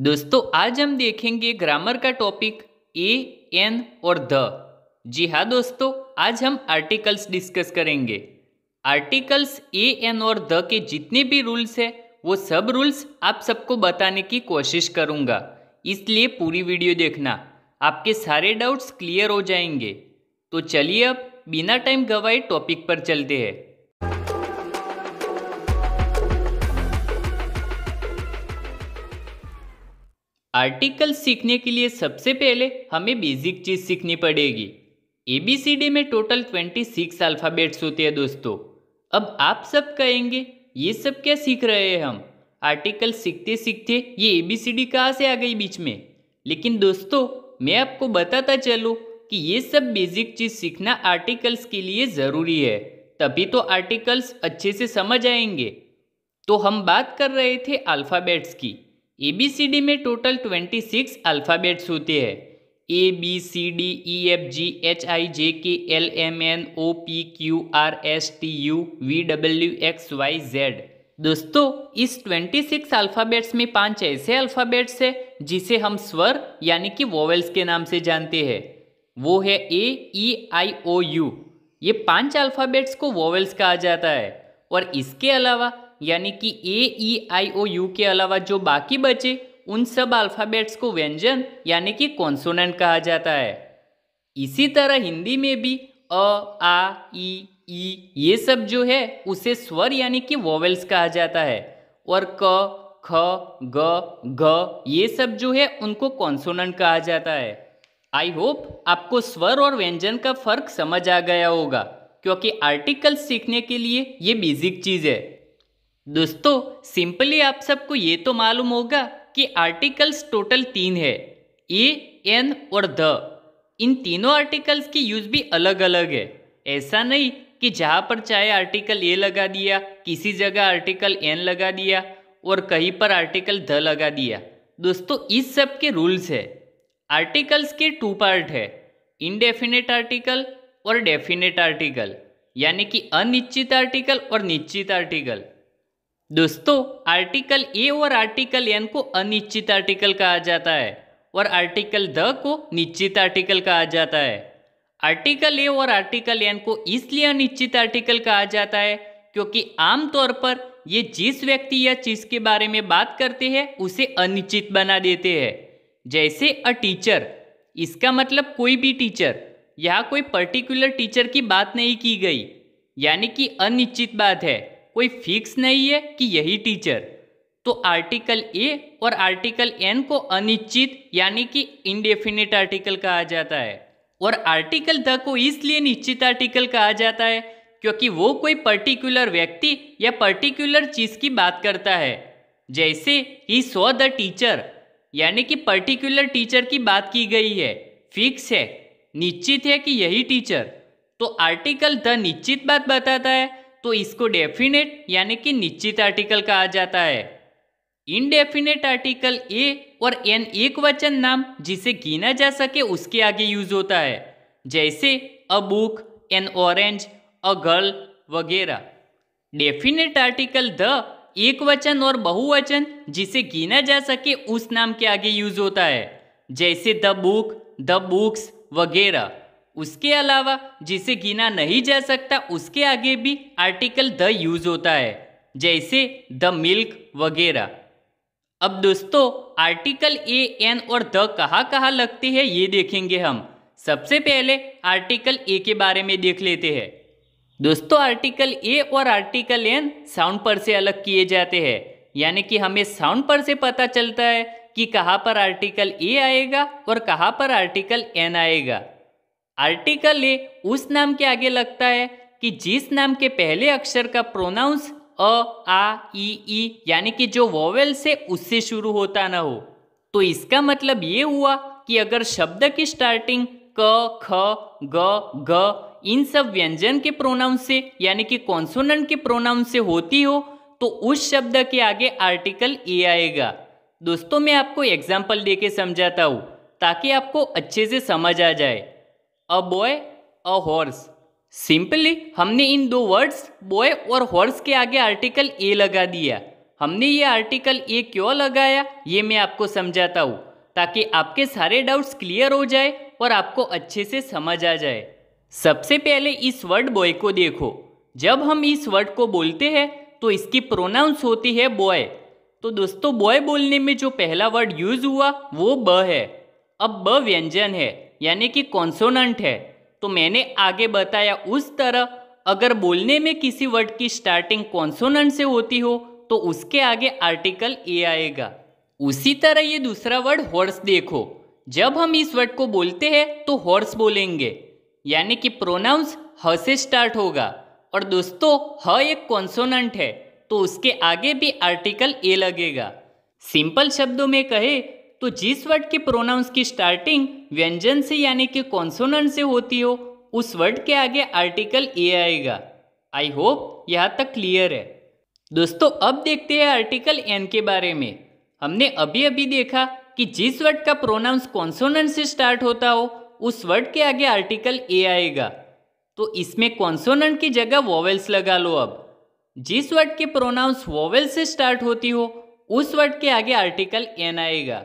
दोस्तों, आज हम देखेंगे ग्रामर का टॉपिक ए एन और द जी हाँ दोस्तों, आज हम आर्टिकल्स डिस्कस करेंगे। आर्टिकल्स ए एन और द के जितने भी रूल्स हैं, वो सब रूल्स आप सबको बताने की कोशिश करूँगा। इसलिए पूरी वीडियो देखना। आपके सारे डाउट्स क्लियर हो जाएँगे। तो चलिए अब बिना टाइम गवाए टॉपिक पर चलते हैं। आर्टिकल सीखने के लिए सबसे पहले हमें बेसिक चीज़ सीखनी पड़ेगी। ए बी सी डी में टोटल ट्वेंटी सिक्स अल्फ़ाबेट्स होते हैं दोस्तों। अब आप सब कहेंगे, ये सब क्या सीख रहे हैं हम? आर्टिकल सीखते सीखते ये ए बी सी डी कहाँ से आ गई बीच में? लेकिन दोस्तों, मैं आपको बताता चलूँ कि ये सब बेसिक चीज़ सीखना आर्टिकल्स के लिए ज़रूरी है। तभी तो आर्टिकल्स अच्छे से समझ आएँगे। तो हम बात कर रहे थे अल्फ़ाबेट्स की। ए बी सी डी में टोटल ट्वेंटी सिक्स अल्फ़ाबेट्स होते हैं। A B C D E F G H I J K L M N O P Q R S T U V W X Y Z दोस्तों, इस 26 alphabets में पाँच ऐसे alphabets हैं, जिसे हम स्वर यानी कि वोवेल्स के नाम से जानते हैं। वो है ए ई आई ओ यू ये पाँच अल्फ़ाबेट्स को वोवेल्स कहा जाता है। और इसके अलावा यानी कि ए ई आई ओ यू के अलावा जो बाकी बचे, उन सब अल्फ़ाबेट्स को व्यंजन यानी कि कॉन्सोनेंट कहा जाता है। इसी तरह हिंदी में भी अ, आ, ई ई, ये सब जो है, उसे स्वर यानी कि वोवेल्स कहा जाता है। और क, ख, ग घ ये सब जो है, उनको कॉन्सोनेंट कहा जाता है। आई होप आपको स्वर और व्यंजन का फ़र्क समझ आ गया होगा, क्योंकि आर्टिकल सीखने के लिए ये बेसिक चीज़ है। दोस्तों, सिंपली आप सबको ये तो मालूम होगा कि आर्टिकल्स टोटल तीन है, ए, एन और द। इन तीनों आर्टिकल्स की यूज़ भी अलग अलग है। ऐसा नहीं कि जहाँ पर चाहे आर्टिकल ए लगा दिया, किसी जगह आर्टिकल एन लगा दिया और कहीं पर आर्टिकल द लगा दिया। दोस्तों, इस सब के रूल्स है। आर्टिकल्स के टू पार्ट है इनडेफिनेट आर्टिकल और डेफिनेट आर्टिकल यानी कि अनिश्चित आर्टिकल और निश्चित आर्टिकल दोस्तों आर्टिकल ए और आर्टिकल एन को अनिश्चित आर्टिकल कहा जाता है और आर्टिकल द को निश्चित आर्टिकल कहा जाता है। आर्टिकल ए और आर्टिकल एन को इसलिए अनिश्चित आर्टिकल कहा जाता है क्योंकि आमतौर पर ये जिस व्यक्ति या चीज़ के बारे में बात करते हैं, उसे अनिश्चित बना देते हैं। जैसे अ टीचर इसका मतलब कोई भी टीचर यहाँ कोई पर्टिकुलर टीचर की बात नहीं की गई, यानी कि अनिश्चित बात है। कोई फिक्स नहीं है कि यही टीचर। तो आर्टिकल ए और आर्टिकल एन को अनिश्चित, यानी कि इनडेफिनेट आर्टिकल कहा जाता है। और आर्टिकल द को इसलिए निश्चित आर्टिकल कहा जाता है क्योंकि वो कोई पर्टिकुलर व्यक्ति या पर्टिकुलर चीज़ की बात करता है। जैसे ही सो द टीचर यानी कि पर्टिकुलर टीचर की बात की गई है। फिक्स है, निश्चित है कि यही टीचर। तो आर्टिकल द निश्चित बात बताता है तो इसको डेफिनेट यानी कि निश्चित आर्टिकल कहा जाता है। इनडेफिनेट आर्टिकल ए और एन एक वचन नाम जिसे गिना जा सके उसके आगे यूज़ होता है। जैसे a book an orange a girl वगैरह। डेफिनेट आर्टिकल द एक वचन और बहुवचन जिसे गिना जा सके उस नाम के आगे यूज़ होता है। जैसे द बुक द बुक्स वगैरह। उसके अलावा जिसे गिना नहीं जा सकता, उसके आगे भी आर्टिकल द यूज़ होता है, जैसे द मिल्क वगैरह। अब दोस्तों आर्टिकल ए एन और द कहाँ कहाँ लगते हैं, ये देखेंगे हम। सबसे पहले आर्टिकल ए के बारे में देख लेते हैं। दोस्तों आर्टिकल ए और आर्टिकल एन साउंड पर से अलग किए जाते हैं, यानी कि हमें साउंड पर से पता चलता है कि कहाँ पर आर्टिकल ए आएगा और कहाँ पर आर्टिकल एन आएगा। आर्टिकल ए उस नाम के आगे लगता है कि जिस नाम के पहले अक्षर का प्रोनाउंस अ, आ, ई ई, यानी कि जो वोवेल से उससे शुरू होता ना हो। तो इसका मतलब ये हुआ कि अगर शब्द की स्टार्टिंग क, ख, ग ग, इन सब व्यंजन के प्रोनाउन से, यानी कि कॉन्सोनेंट के प्रोनाउन से होती हो तो उस शब्द के आगे आर्टिकल ए आएगा। दोस्तों, मैं आपको एग्ज़ाम्पल दे के समझाता हूँ, ताकि आपको अच्छे से समझ आ जाए। A boy a horse simply हमने इन दो वर्ड्स बॉय और हॉर्स के आगे आर्टिकल ए लगा दिया। हमने ये आर्टिकल ए क्यों लगाया, ये मैं आपको समझाता हूँ, ताकि आपके सारे डाउट्स क्लियर हो जाए और आपको अच्छे से समझ आ जाए। सबसे पहले इस वर्ड बॉय को देखो। जब हम इस वर्ड को बोलते हैं तो इसकी प्रोनाउंस होती है बॉय तो दोस्तों बॉय बोलने में जो पहला वर्ड यूज़ हुआ, वो ब है। अब ब व्यंजन है। यानी कि कॉन्सोनेंट है। तो मैंने आगे बताया, उस तरह अगर बोलने में किसी वर्ड की स्टार्टिंग कॉन्सोनेंट से होती हो तो उसके आगे आर्टिकल ए आएगा। उसी तरह ये दूसरा वर्ड हॉर्स देखो। जब हम इस वर्ड को बोलते हैं तो हॉर्स बोलेंगे। यानी कि प्रोनाउंस ह से स्टार्ट होगा। और दोस्तों, ह एक कॉन्सोनंट है तो उसके आगे भी आर्टिकल ए लगेगा। सिंपल शब्दों में कहे तो जिस वर्ड के प्रोनाउंस की स्टार्टिंग व्यंजन से यानी कि कॉन्सोनेंट से होती हो, उस वर्ड के आगे आर्टिकल ए आएगा। आई होप यहाँ तक क्लियर है। दोस्तों, अब देखते हैं आर्टिकल एन के बारे में। हमने अभी अभी देखा कि जिस वर्ड का प्रोनाउंस कॉन्सोनेंट से स्टार्ट होता हो, उस वर्ड के आगे आर्टिकल ए आएगा। तो इसमें कॉन्सोनेंट की जगह वॉवेल्स लगा लो अब। जिस वर्ड के प्रोनाउंस वॉवेल से स्टार्ट होती हो, उस वर्ड के आगे आर्टिकल एन आएगा।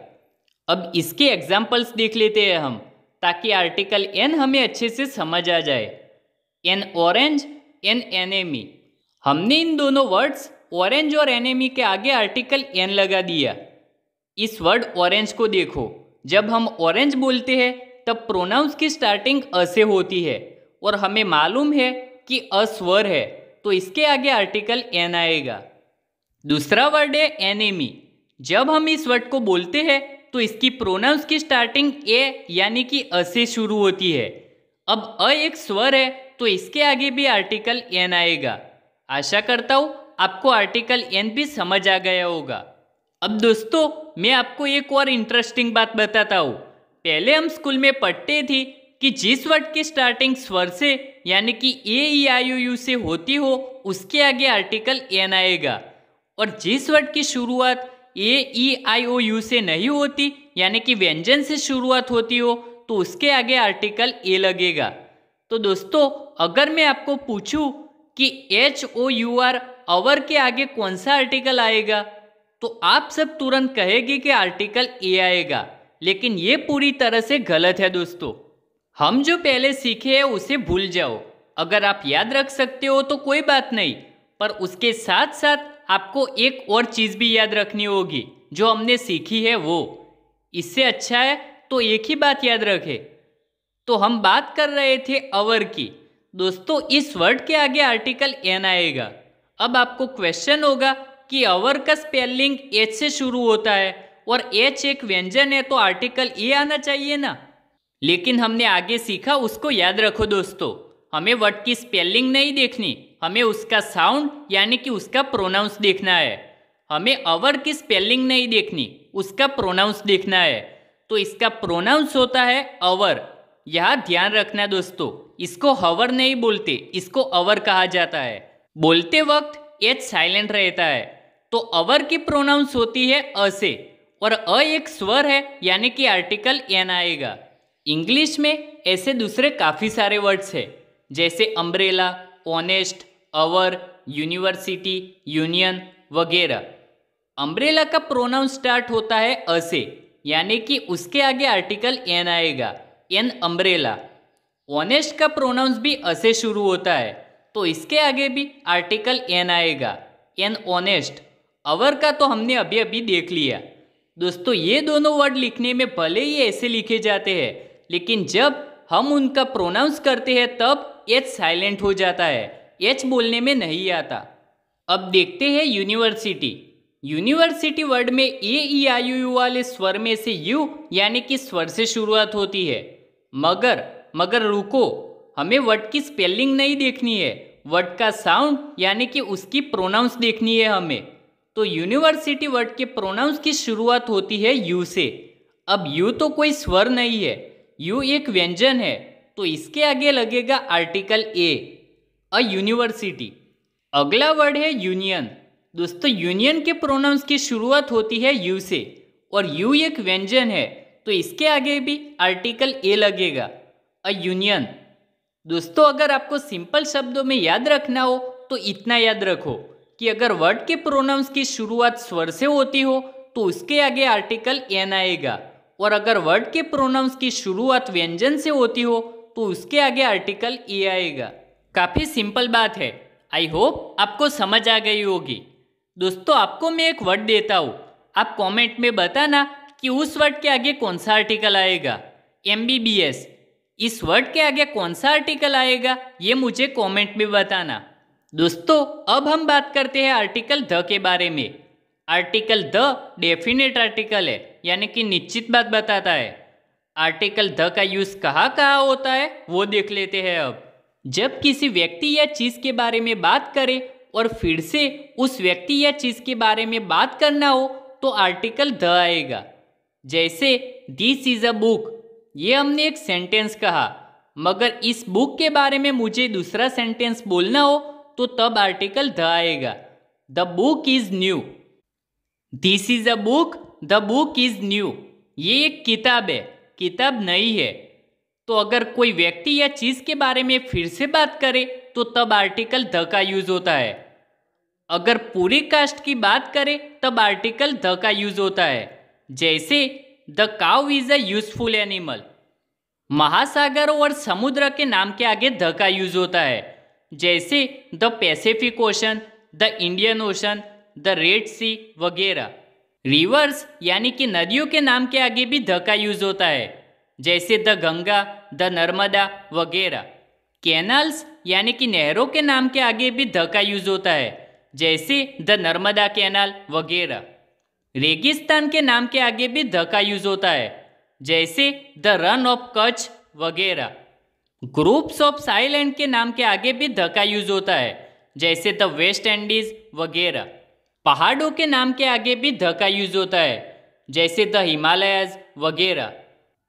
अब इसके एग्जाम्पल्स देख लेते हैं हम, ताकि आर्टिकल एन हमें अच्छे से समझ आ जाए। एन ऑरेंज एन एनेमी हमने इन दोनों वर्ड्स ऑरेंज और एनेमी के आगे आर्टिकल एन लगा दिया। इस वर्ड ऑरेंज को देखो। जब हम ऑरेंज बोलते हैं, तब प्रोनाउंस की स्टार्टिंग अ से होती है, और हमें मालूम है कि अ स्वर है तो इसके आगे आर्टिकल एन आएगा। दूसरा वर्ड है एनेमी जब हम इस वर्ड को बोलते हैं तो इसकी प्रोनाउंस की स्टार्टिंग ए यानी कि अ से शुरू होती है। अब अ एक स्वर है तो इसके आगे भी आर्टिकल एन आएगा। आशा करता हूँ आपको आर्टिकल एन भी समझ आ गया होगा। अब दोस्तों, मैं आपको एक और इंटरेस्टिंग बात बताता हूँ। पहले हम स्कूल में पढ़ते थे कि जिस वर्ड की स्टार्टिंग स्वर से, यानी कि ए ई आई ओ यू से होती हो, उसके आगे आर्टिकल एन आएगा। और जिस वर्ड की शुरुआत ए ई आई ओ यू से नहीं होती, यानी कि व्यंजन से शुरुआत होती हो तो उसके आगे आर्टिकल ए लगेगा। तो दोस्तों, अगर मैं आपको पूछूँ कि H O U R hour के आगे कौन सा आर्टिकल आएगा तो आप सब तुरंत कहेगी कि आर्टिकल ए आएगा। लेकिन ये पूरी तरह से गलत है दोस्तों। हम जो पहले सीखे हैं, उसे भूल जाओ। अगर आप याद रख सकते हो तो कोई बात नहीं, पर उसके साथ साथ आपको एक और चीज़ भी याद रखनी होगी, जो हमने सीखी है वो। इससे अच्छा है तो एक ही बात याद रखे। तो हम बात कर रहे थे अवर की। दोस्तों, इस वर्ड के आगे आर्टिकल एन आएगा। अब आपको क्वेश्चन होगा कि अवर का स्पेलिंग एच से शुरू होता है और एच एक व्यंजन है तो आर्टिकल ए आना चाहिए ना? लेकिन हमने आगे सीखा, उसको याद रखो दोस्तों। हमें वर्ड की स्पेलिंग नहीं देखनी। हमें उसका साउंड यानी कि उसका प्रोनाउंस देखना है। हमें अवर की स्पेलिंग नहीं देखनी, उसका प्रोनाउंस देखना है। तो इसका प्रोनाउंस होता है अवर यह ध्यान रखना दोस्तों, इसको हवर नहीं बोलते, इसको अवर कहा जाता है। बोलते वक्त एच साइलेंट रहता है। तो अवर की प्रोनाउंस होती है अ से, और अ एक स्वर है, यानी कि आर्टिकल एन आएगा। इंग्लिश में ऐसे दूसरे काफ़ी सारे वर्ड्स हैं, जैसे umbrella honest hour university union वगैरह। अम्ब्रेला का प्रोनाउंस स्टार्ट होता है अ से यानी कि उसके आगे आर्टिकल एन आएगा एन अम्ब्रेला ऑनेस्ट का प्रोनाउंस भी अ से शुरू होता है तो इसके आगे भी आर्टिकल एन आएगा एन ऑनेस्ट अवर का तो हमने अभी अभी देख लिया। दोस्तों, ये दोनों वर्ड लिखने में भले ही ऐसे लिखे जाते हैं, लेकिन जब हम उनका प्रोनाउंस करते हैं, तब एच साइलेंट हो जाता है। एच बोलने में नहीं आता। अब देखते हैं यूनिवर्सिटी यूनिवर्सिटी वर्ड में ए ई आई यू वाले स्वर में से यू यानी कि स्वर से शुरुआत होती है। मगर मगर रुको, हमें वर्ड की स्पेलिंग नहीं देखनी है। वर्ड का साउंड यानी कि उसकी प्रोनाउंस देखनी है हमें। तो यूनिवर्सिटी वर्ड के प्रोनाउंस की शुरुआत होती है यू से। अब यू तो कोई स्वर नहीं है। यू एक व्यंजन है। तो इसके आगे लगेगा आर्टिकल ए, अ यूनिवर्सिटी। अगला वर्ड है यूनियन। दोस्तों, यूनियन के प्रोनाउंस की शुरुआत होती है यू से, और यू एक व्यंजन है तो इसके आगे भी आर्टिकल ए लगेगा, अ यूनियन। दोस्तों, अगर आपको सिंपल शब्दों में याद रखना हो तो इतना याद रखो कि अगर वर्ड के प्रोनाउंस की शुरुआत स्वर से होती हो तो उसके आगे आर्टिकल एन आएगा, और अगर वर्ड के प्रोनाउंस की शुरुआत व्यंजन से होती हो तो उसके आगे आर्टिकल ए आएगा। काफ़ी सिंपल बात है। आई होप आपको समझ आ गई होगी। दोस्तों, आपको मैं एक वर्ड देता हूँ। आप कमेंट में बताना कि उस वर्ड के आगे कौन सा आर्टिकल आएगा। एमबीबीएस इस वर्ड के आगे कौन सा आर्टिकल आएगा, ये मुझे कमेंट में बताना। दोस्तों, अब हम बात करते हैं आर्टिकल द के बारे में। आर्टिकल द डेफिनेट आर्टिकल है, यानी कि निश्चित बात बताता है। आर्टिकल द का यूज़ कहाँ कहाँ होता है, वो देख लेते हैं अब। जब किसी व्यक्ति या चीज़ के बारे में बात करें और फिर से उस व्यक्ति या चीज़ के बारे में बात करना हो तो आर्टिकल द आएगा। जैसे दिस इज़ अ बुक ये हमने एक सेंटेंस कहा। मगर इस बुक के बारे में मुझे दूसरा सेंटेंस बोलना हो तो तब आर्टिकल द आएगा। The book is new this is a book the book is new ये एक किताब है। किताब नहीं है। तो अगर कोई व्यक्ति या चीज़ के बारे में फिर से बात करे तो तब आर्टिकल द का यूज़ होता है। अगर पूरी कास्ट की बात करें, तब आर्टिकल द का यूज़ होता है। जैसे, the cow is a useful animal. महासागरों और समुद्र के नाम के आगे द का यूज़ होता है। जैसे, the Pacific Ocean, the Indian Ocean, the Red Sea, वगैरह। रिवर्स यानी कि नदियों के नाम के आगे भी द का यूज़ होता है, जैसे द गंगा, द नर्मदा वगैरह। कैनल्स यानी कि नहरों के नाम के आगे भी द का यूज़ होता है, जैसे द नर्मदा कैनाल वगैरह। रेगिस्तान के नाम के आगे भी द का यूज़ होता है, जैसे द रन ऑफ़ कच्छ वगैरह। ग्रुप्स ऑफ़ साइलैंड के नाम के आगे भी द का यूज़ होता है, जैसे द वेस्ट इंडीज वगैरह। पहाड़ों के नाम के आगे भी द का यूज़ होता है, जैसे द हिमालयज वगैरह।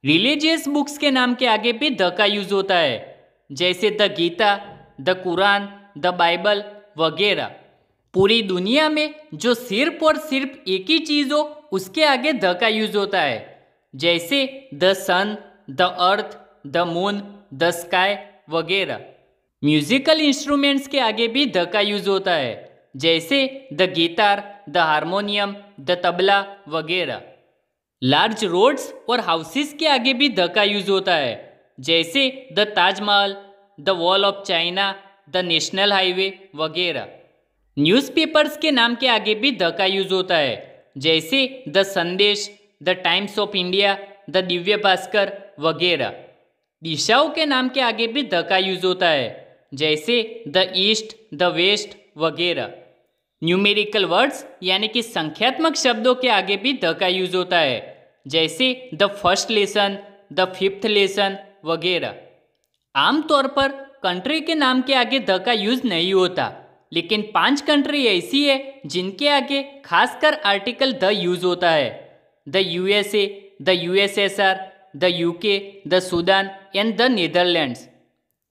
रिलीजियस बुक्स के नाम के आगे भी द का यूज़ होता है, जैसे the Gita, the Quran, the Bible वगैरह। पूरी दुनिया में जो सिर्फ़ और सिर्फ़ एक ही चीज़ हो, उसके आगे द का यूज़ होता है, जैसे the sun, the earth, the moon, the sky वगैरह। म्यूजिकल इंस्ट्रूमेंट्स के आगे भी द का यूज़ होता है। जैसे the guitar, the harmonium, the tabla वगैरह। लार्ज रोड्स और हाउसेस के आगे भी द का यूज़ होता है, जैसे the Taj Mahal, the Wall of China, the national highway वगैरह। न्यूज़पेपर्स के नाम के आगे भी द का यूज़ होता है, जैसे the Sandesh, the Times of India, the Divya Bhaskar वगैरह। दिशाओं के नाम के आगे भी द का यूज़ होता है, जैसे द ईस्ट, द वेस्ट वगैरह। न्यूमेरिकल वर्ड्स यानी कि संख्यात्मक शब्दों के आगे भी द का यूज़ होता है। जैसे the first lesson, the fifth lesson वगैरह। आमतौर पर कंट्री के नाम के आगे द का यूज़ नहीं होता, लेकिन पाँच कंट्री ऐसी है जिनके आगे खासकर आर्टिकल द यूज़ होता है। The USA, the USSR, the UK, the Sudan, and the Netherlands.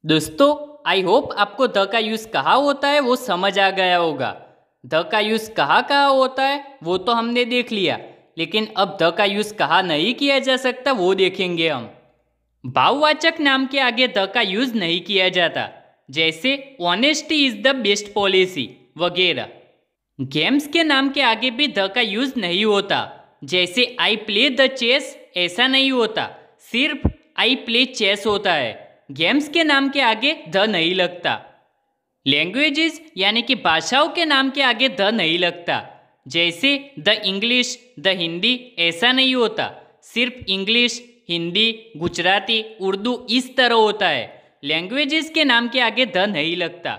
दोस्तों, आई होप आपको द का यूज़ कहाँ होता है वो समझ आ गया होगा। द का यूज़ कहाँ कहाँ होता है, वो तो हमने देख लिया। लेकिन अब द का यूज़ कहाँ नहीं किया जा सकता, वो देखेंगे हम। भाववाचक नाम के आगे द का यूज़ नहीं किया जाता, जैसे honesty is the best policy वगैरह। गेम्स के नाम के आगे भी द का यूज़ नहीं होता, जैसे आई प्ले द चेस ऐसा नहीं होता, सिर्फ़ आई प्ले चेस होता है। गेम्स के नाम के आगे द नहीं लगता। लैंग्वेजेस यानी कि भाषाओं के नाम के आगे द नहीं लगता। जैसे द इंग्लिश, द हिंदी, ऐसा नहीं होता। सिर्फ़ इंग्लिश, हिंदी, गुजराती, उर्दू इस तरह होता है। लैंग्वेजेस के नाम के आगे द नहीं लगता।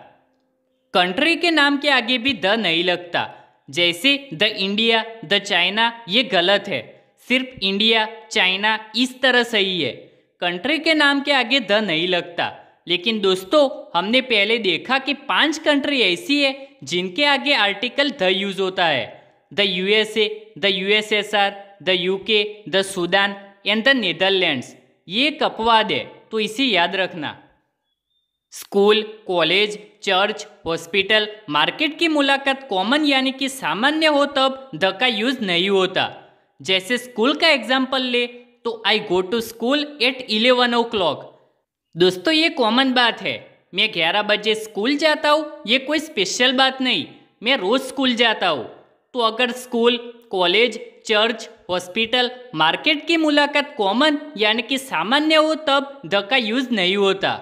कंट्री के नाम के आगे भी द नहीं लगता। जैसे द इंडिया, द चाइना, ये गलत है। सिर्फ़ इंडिया, चाइना इस तरह सही है। कंट्री के नाम के आगे द नहीं लगता। लेकिन दोस्तों, हमने पहले देखा कि पाँच कंट्री ऐसी है जिनके आगे आर्टिकल द यूज़ होता है। The USA, the USSR, the UK, the Sudan and the Netherlands. ये एक अपवाद है तो इसे याद रखना। School, college, church, hospital, market की मुलाकात कॉमन यानी कि सामान्य हो तब द का यूज़ नहीं होता। जैसे स्कूल का एग्ज़ाम्पल ले तो I go to school at eleven o'clock. दोस्तों, ये कॉमन बात है। मैं ग्यारह बजे स्कूल जाता हूँ, ये कोई स्पेशल बात नहीं। मैं रोज स्कूल जाता हूँ। तो अगर school college church hospital market की मुलाकात कॉमन यानी कि सामान्य हो, तब द का यूज़ नहीं होता।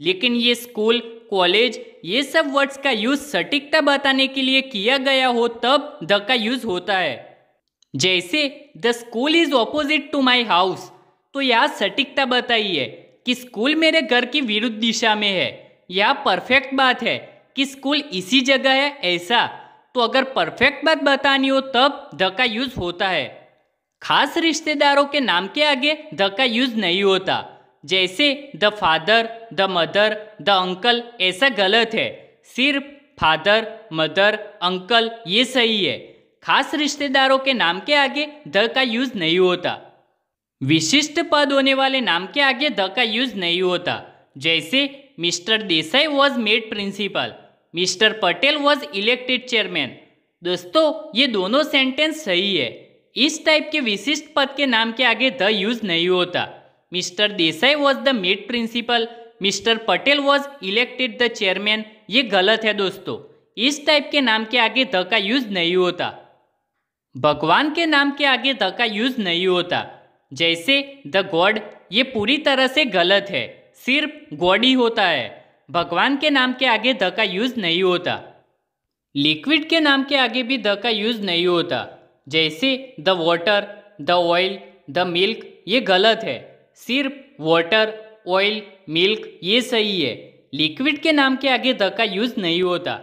लेकिन ये स्कूल कॉलेज ये सब वर्ड्स का यूज़ सटीकता बताने के लिए किया गया हो, तब द का यूज़ होता है। जैसे the school is opposite to my house तो यहाँ सटीकता बताइए। कि स्कूल मेरे घर की विरुद्ध दिशा में है। यह परफेक्ट बात है कि स्कूल इसी जगह है ऐसा। तो अगर परफेक्ट बात बतानी हो तब द का यूज़ होता है। खास रिश्तेदारों के नाम के आगे द का यूज़ नहीं होता। जैसे, the father, the mother, the uncle ऐसा गलत है। सिर्फ़, फादर, मदर, अंकल ये सही है। खास रिश्तेदारों के नाम के आगे द का यूज़ नहीं होता। विशिष्ट पद होने वाले नाम के आगे द का यूज़ नहीं होता। जैसे, Mr Desai was made principal Mr Patel was elected chairman दोस्तों, ये दोनों सेंटेंस सही है। इस टाइप के विशिष्ट पद के नाम के आगे द यूज़ नहीं होता। Mr Desai was the made principal Mr Patel was elected the chairman ये गलत है दोस्तों। इस टाइप के नाम के आगे द का यूज़ नहीं होता। भगवान के नाम के आगे द का यूज़ नहीं होता। जैसे द गॉड, ये पूरी तरह से गलत है। सिर्फ़ गॉड ही होता है। भगवान के नाम के आगे द का यूज़ नहीं होता। लिक्विड के नाम के आगे भी द का यूज़ नहीं होता। जैसे the water, the oil, the milk, ये गलत है। सिर्फ़ वाटर, ऑयल, मिल्क, ये सही है। लिक्विड के नाम के आगे द का यूज़ नहीं होता।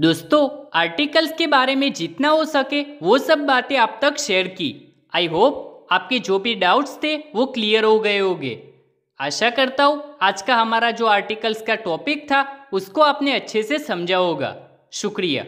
दोस्तों, आर्टिकल्स के बारे में जितना हो सके वो सब बातें आप तक शेयर की। आई होप आपके जो भी डाउट्स थे, वो क्लियर हो गए होंगे। आशा करता हूँ, आज का हमारा जो आर्टिकल्स का टॉपिक था, उसको आपने अच्छे से समझा होगा। शुक्रिया।